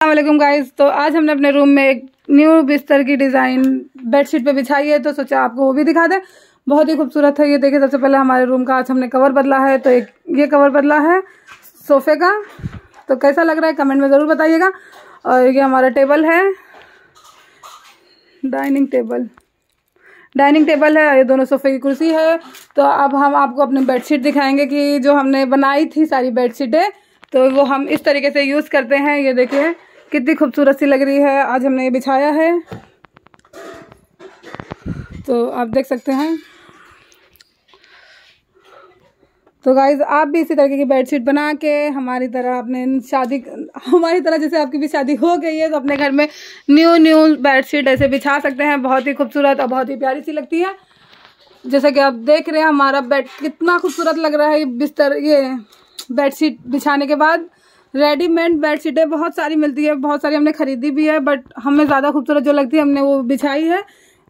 वालेकुम गाइस तो आज हमने अपने रूम में एक न्यू बिस्तर की डिज़ाइन बेडशीट पे बिछाई है तो सोचा आपको वो भी दिखा दें। बहुत ही खूबसूरत है ये। देखिए, सबसे पहले हमारे रूम का आज हमने कवर बदला है तो एक ये कवर बदला है सोफ़े का। तो कैसा लग रहा है कमेंट में ज़रूर बताइएगा। और ये हमारा टेबल है। डाइनिंग टेबल डाइनिंग टेबल है, ये दोनों सोफ़े की कुर्सी है। तो अब हम आपको अपनी बेडशीट दिखाएँगे कि जो हमने बनाई थी सारी बेडशीटें तो वो हम इस तरीके से यूज़ करते हैं। ये देखिए, कितनी खूबसूरत सी लग रही है। आज हमने ये बिछाया है। तो आप देख सकते हैं। तो गाइज़ आप भी इसी तरीके की बेडशीट बना के हमारी तरह अपने शादी, हमारी तरह जैसे आपकी भी शादी हो गई है तो अपने घर में न्यू न्यू बेडशीट ऐसे बिछा सकते हैं। बहुत ही खूबसूरत और बहुत ही प्यारी सी लगती है। जैसा कि आप देख रहे हैं, हमारा बेड कितना खूबसूरत लग रहा है। ये बिस्तर, ये बेडशीट बिछाने के बाद रेडीमेड बेडशीटें बहुत सारी मिलती है बहुत सारी हमने खरीदी भी है बट हमें ज़्यादा खूबसूरत जो लगती है हमने वो बिछाई है।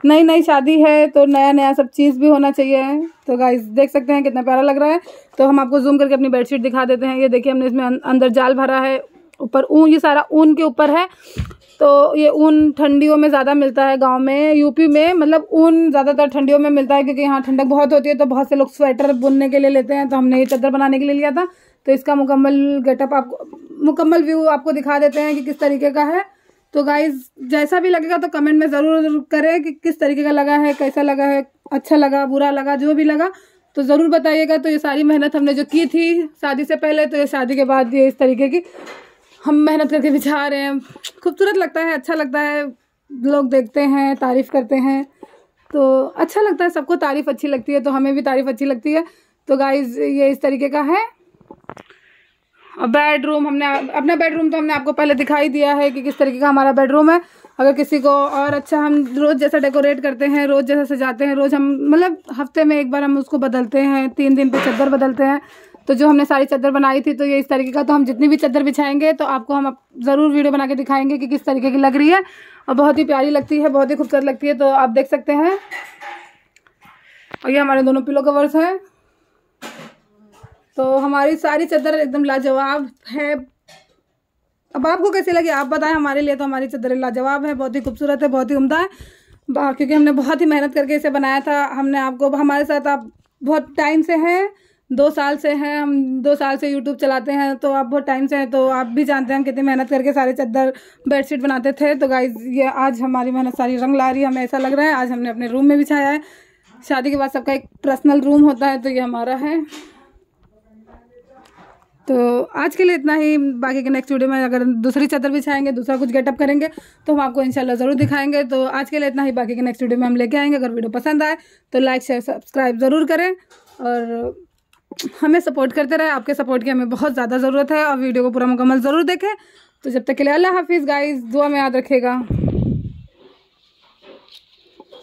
नई नई शादी है तो नया नया सब चीज़ भी होना चाहिए। तो गाइस देख सकते हैं कितना प्यारा लग रहा है। तो हम आपको जूम करके अपनी बेडशीट दिखा देते हैं। ये देखिए हमने इसमें अं-, अंदर जाल भरा है ऊपर ऊन ये सारा ऊन के ऊपर है। तो ये ऊन ठंडियों में ज़्यादा मिलता है गाँव में, यूपी में मतलब ऊन ज़्यादातर ठंडियों में मिलता है क्योंकि यहाँ ठंडक बहुत होती है तो बहुत से लोग स्वेटर बुनने के लिए लेते हैं तो हमने ये चादर बनाने के लिए लिया था। तो इसका मुकम्मल गेटअप आपको, मुकम्मल व्यू आपको दिखा देते हैं कि किस तरीके का है। तो गाइज़ जैसा भी लगेगा तो कमेंट में ज़रूर करें कि किस तरीके का लगा है, कैसा लगा है अच्छा लगा, बुरा लगा, जो भी लगा तो ज़रूर बताइएगा। तो ये सारी मेहनत हमने जो की थी शादी से पहले तो ये शादी के बाद ये इस तरीके की हम मेहनत करके बिछा रहे हैं। खूबसूरत लगता है अच्छा लगता है। लोग देखते हैं, तारीफ़ करते हैं। तो अच्छा लगता है, सबको तारीफ़ अच्छी लगती है तो हमें भी तारीफ़ अच्छी लगती है। तो गाइज़ ये इस तरीके का है। बेडरूम हमने, अपना बेडरूम तो हमने आपको पहले दिखाई दिया है कि किस तरीके का हमारा बेडरूम है। अगर किसी को और अच्छा हम रोज़ जैसा डेकोरेट करते हैं, रोज़ जैसा सजाते हैं, रोज़ हम मतलब हफ़्ते में एक बार हम उसको बदलते हैं, तीन दिन पे चद्दर बदलते हैं। तो जो हमने सारी चादर बनाई थी तो ये इस तरीके का तो हम जितनी भी चादर बिछाएँगे तो आपको हम ज़रूर वीडियो बना के दिखाएँगे कि किस तरीके की लग रही है। और बहुत ही प्यारी लगती है, बहुत ही खूबसूरत लगती है तो आप देख सकते हैं। और ये हमारे दोनों पिलो कवर्स हैं। तो हमारी सारी चादर एकदम लाजवाब है। अब आपको कैसे लगे, आप बताएँ हमारे लिए तो हमारी चादर लाजवाब है, बहुत ही खूबसूरत है, बहुत ही उमदा है। क्योंकि हमने बहुत ही मेहनत करके इसे बनाया था। हमने आपको, हमारे साथ आप बहुत टाइम से हैं। दो साल से हैं, हम दो साल से यूट्यूब चलाते हैं तो आप बहुत टाइम से हैं तो आप भी जानते हैं हम कितनी मेहनत करके सारे चादर बेडशीट बनाते थे। तो गाइज़ ये आज हमारी मेहनत सारी रंग ला रही है, हमें ऐसा लग रहा है, आज हमने अपने रूम में बिछाया है। शादी के बाद सबका एक पर्सनल रूम होता है तो ये हमारा है। तो आज के लिए इतना ही, बाकी के नेक्स्ट वीडियो में अगर दूसरी चादर बिछाएँगे, दूसरा कुछ गेटअप करेंगे तो हम आपको इंशाल्लाह ज़रूर दिखाएँगे। तो आज के लिए इतना ही, बाकी के नेक्स्ट वीडियो में हम लेके आएँगे। अगर वीडियो पसंद आए तो लाइक शेयर सब्सक्राइब ज़रूर करें। और हमें सपोर्ट करते रहे, आपके सपोर्ट की हमें बहुत ज़्यादा ज़रूरत है, और वीडियो को पूरा मुकम्मल ज़रूर देखें। तो जब तक के लिए अल्लाह हाफिज़ गाइज़ दुआ में याद रखेगा।